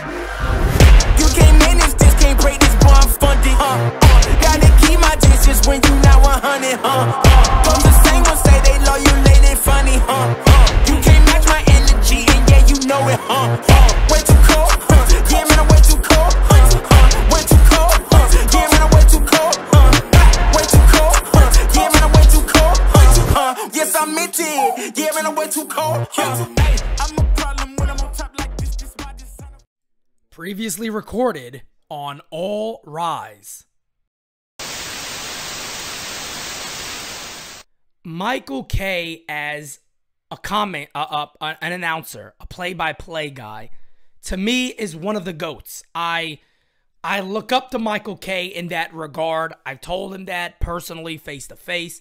You can't manage this, can't break this bond funded. Uh, uh, gotta keep my distance when you not 100. Uh, uh, Cause the same ones say they love you, late and funny. Uh, uh, you can't match my energy, and yeah, you know it. Uh, uh, way too cold. Uh, yeah, man, I'm way too cold. Uh, uh, way too cold. Uh, yeah, man, I'm way too cold. Uh, way too cold. Uh, yeah, man, I'm way too cold. Uh, uh, yes, I meant it. Yeah, man, I'm way too cold. Uh, Previously recorded on All Rise. Michael Kay as a comment, uh, an announcer, a play-by-play guy, to me is one of the goats. I I look up to Michael Kay in that regard. I've told him that personally, face to face.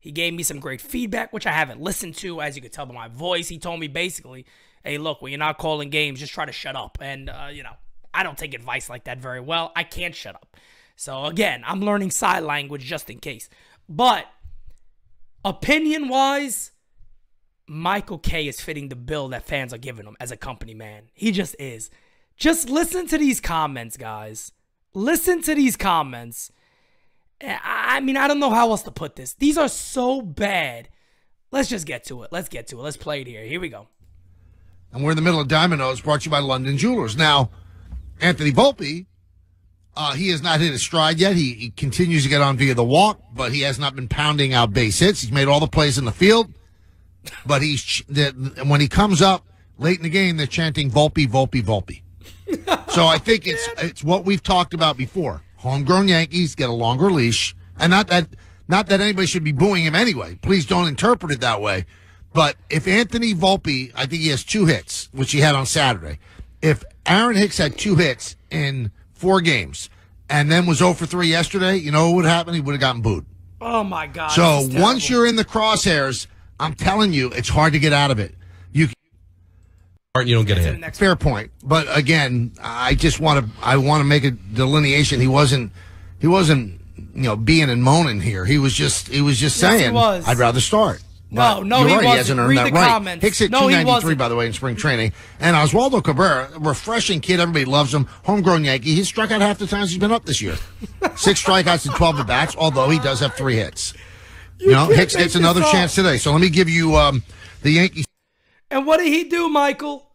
He gave me some great feedback, which I haven't listened to, as you can tell by my voice. He told me basically, "Hey, look, when you're not calling games, just try to shut up." And uh, you know, I don't take advice like that very well. I can't shut up. So again, I'm learning sign language just in case. But opinion wise, Michael Kay is fitting the bill that fans are giving him as a company man. He just is. Just listen to these comments, guys. Listen to these comments. I I mean, I don't know how else to put this. These are so bad. Let's just get to it. Let's get to it. Let's play it here. Here we go. And we're in the middle of Domino's, brought to you by London Jewelers. Now, Anthony Volpe, uh, he has not hit his stride yet. He, he continues to get on via the walk, but he has not been pounding out base hits. He's made all the plays in the field, but he's when he comes up late in the game, they're chanting Volpe, Volpe, Volpe. so I think it's it's what we've talked about before. Homegrown Yankees get a longer leash, and not that not that anybody should be booing him anyway. Please don't interpret it that way. But if Anthony Volpe, I think he has two hits, which he had on Saturday. If Aaron Hicks had two hits in four games and then was 0 for 3 yesterday, you know what would happen? He would have gotten booed. Oh my God. so once you're in the crosshairs, I'm telling you, it's hard to get out of it. You can't You don't get a the hit. next fair point, but again, I just want to I want to make a delineation. He wasn't he wasn't you know being and moaning here. He was just he was just Yes, saying was. I'd rather start. No, no, he right. Wasn't. hasn't earned Read that the right. comments. Hicks hit No, he 293 wasn't. by the way in spring training, and Oswaldo Cabrera, refreshing kid. Everybody loves him. Homegrown Yankee. He's struck out half the times he's been up this year. Six strikeouts and 12 at bats. Although he does have three hits. You, know, Hicks gets another chance today. So let me give you um, the Yankees. And what did he do, Michael?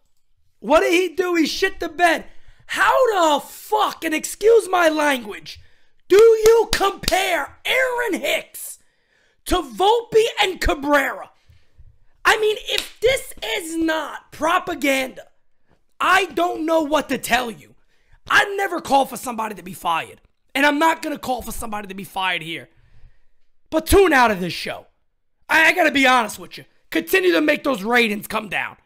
What did he do? He shit the bed. How the fuck, and excuse my language, do you compare Aaron Hicks to Volpe and Cabrera? I mean, if this is not propaganda, I don't know what to tell you. I never call for somebody to be fired. And I'm not going to call for somebody to be fired here. But tune out of this show. I, I got to be honest with you. Continue to make those ratings come down.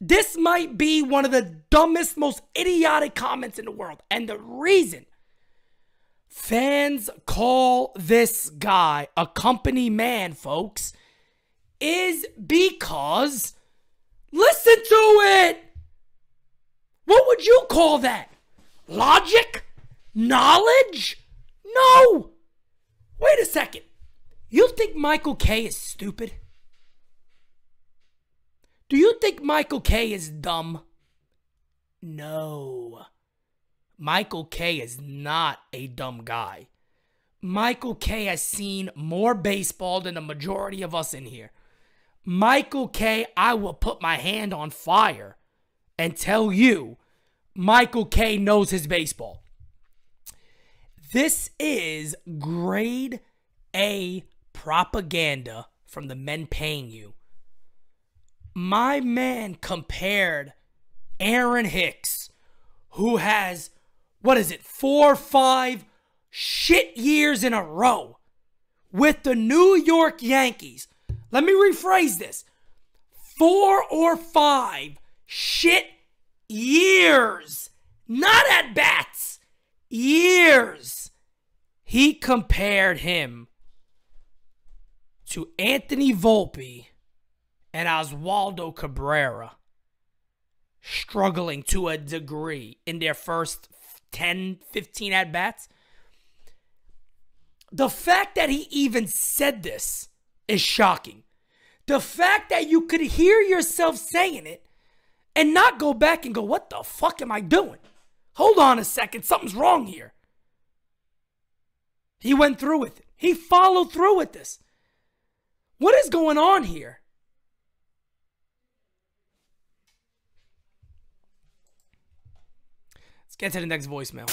This might be one of the dumbest, most idiotic comments in the world. And the reason fans call this guy a company man, folks, is because listen to it. What would you call that? Logic? Knowledge? No. Wait a second. You think Michael Kay is stupid? Do you think Michael Kay is dumb? No. Michael Kay is not a dumb guy. Michael Kay has seen more baseball than the majority of us in here. Michael Kay, I will put my hand on fire and tell you Michael Kay knows his baseball. This is grade A propaganda from the men paying you. My man compared Aaron Hicks, who has, what is it, four five shit years in a row with the New York Yankees. Let me rephrase this four or five shit years, not at bats, years. He compared him to Anthony Volpe and Oswaldo Cabrera struggling to a degree in their first 10, 15 at bats. The fact that he even said this is shocking. The fact that you could hear yourself saying it and not go back and go, what the fuck am I doing? Hold on a second, something's wrong here. He went through with it. He followed through with this. What is going on here? Get to the next voicemail.